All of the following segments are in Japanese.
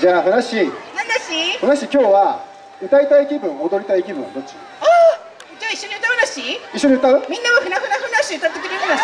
じゃあふなっしー。なんだしふなっしー今日は歌いたい気分踊りたい気分どっち？あじゃあ一緒に歌うなし一緒に歌う？みんなもふなふなふなし歌ってくれるなし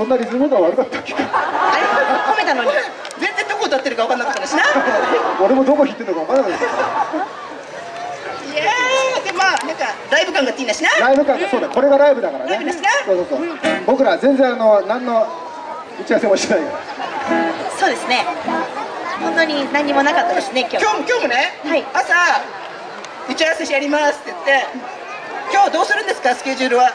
そんなリズムが悪かったっけあれ褒めたのに。全然どこ歌ってるか分かんなかったしな。俺もどこ弾いてるのか分からないです。いやーでまあなんかライブ感があっていいなしな。ライブ感がそうだこれがライブだからね。ライブだしな。そうそうそう。僕ら全然あの何の打ち合わせもしてないから。そうですね。本当に何もなかったですね今日。今日も今日もね、はい。朝打ち合わせしてやりますって言って今日どうするんですかスケジュールは。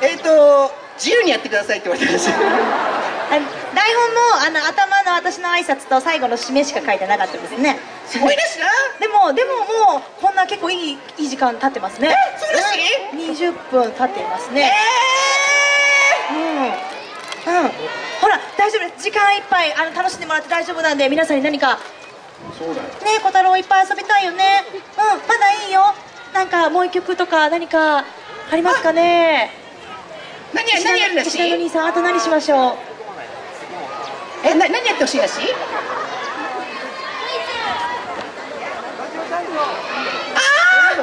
えっ、ー、と自由にやってくださいって言われてました あ台本もあの頭の私の挨拶と最後の締めしか書いてなかったですね。すごいなしなでもでももうこんな結構いいいい時間経ってますね。えそうだし20分経っていますえねうん。うん。ほら大丈夫です。時間いっぱいあの楽しんでもらって大丈夫なんで皆さんに何かそうだよ。ね小太郎いっぱい遊びたいよね。うん。まだいいよ。なんかもう一曲とか何かありますかね。ー、何や何やるなし石田の兄さんあと何しましょう？えな何やってほしいなしあーあ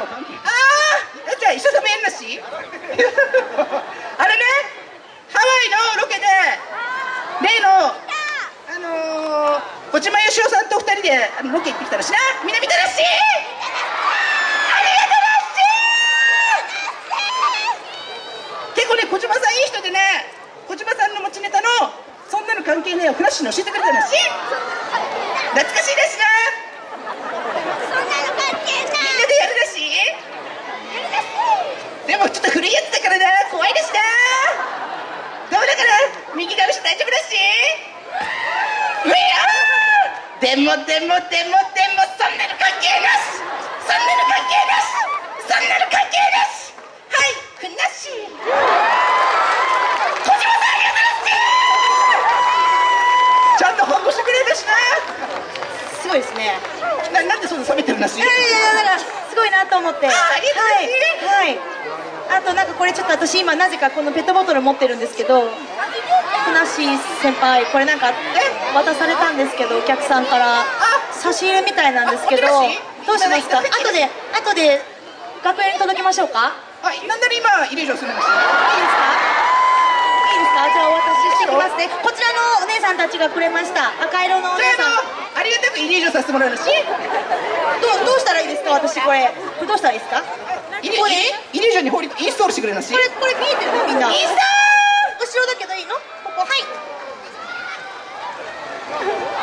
やるなし？あれねハワイのロケで例のあのー、小島よしおさんと二人であのロケ行ってきたらしな。みんな見たらしありがとうらし結構ね小島さんいい人でね小島さんの持ちネタのそんなの関係ねえよフラッシュに教えてくれたらし懐かしいですなみんなでやるらしでもちょっと古いやつだからな怖いですなどうだから右側の人大丈夫だし。うやー。でもでもでもでもそんなの関係なしそんなの関係なしそんなの関係なしはいふなっしー小島さんありがとうなしちゃんと反応しなすごいですね。ななんでそんな冷めてるなしいやいやだからすごいなと思って。はい、はい、あとなんかこれちょっと私今なぜかこのペットボトル持ってるんですけどふなっしー先輩これなんか渡されたんですけどお客さんから差し入れみたいなんですけどあどうします。か後で後で楽屋に届けましょうか？はいなんなら今イレージョンするん。ですよいいですか？いいですか？じゃあお渡ししてきますね。こちらのお姉さんたちがくれました。赤色のお姉さん。ありがたくイレージョンさせてもらうらしどうどうしたらいいですか？私これ。これどうしたらいいですか？イレこれイレージ？ョンに放りインストールしてくれるらしこれこれ見えてるの？みんな。インス後ろだけどいいの？ここ。はい。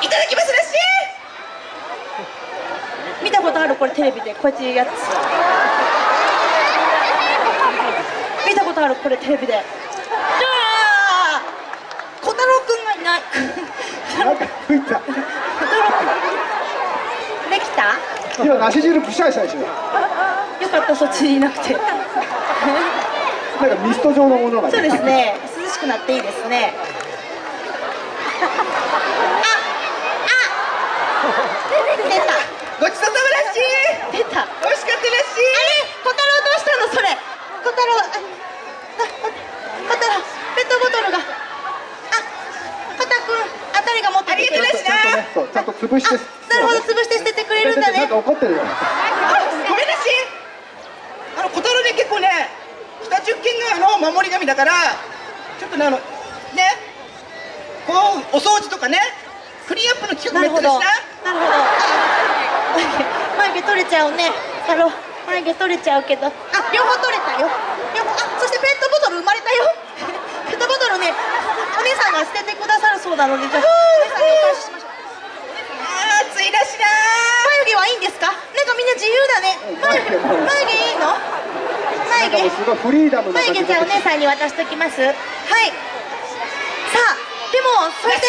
いただきますらし見たことある？これテレビで。こうやってやつ。見たことある？これテレビでうわー小太郎くんがいないなんか吹いた。できた？今梨汁しよ。かったそっちにいなくて。なんかミスト状のものがそうですね。涼しくなっていいですね。ああ出た。ごちそうさまらしい出た。美味しかったらしいあれ？小太郎どうしたの？それ。小太郎ああ小太郎ペットボトルがあコタくんあたりが持ってきてありがとうちゃんとねそうちゃんと潰して。あなるほど潰して捨ててくれるんだね。なんか怒ってるよ。あごめんなしあの小太郎ね結構ね北十軒川の守り神だからちょっとねあのねこうお掃除とかねクリーンアップの企画なるほどもやってるしななるほど。あ眉毛取れちゃうね。太郎眉毛取れちゃうけど。あ両方取れたよ。両方あそしてペットボトル生まれたよ。ペットボトルねお姉さんが捨ててくださるそうなのでじゃあお姉さんにお返ししまし眉毛はいいんですか？なんかみんな自由だね。眉毛いいの？眉毛？すごいフリーダムな感じ眉毛じゃあお姉さんに渡しときます。はい。さあでもそうやって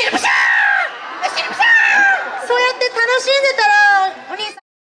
そうやって楽しんでたら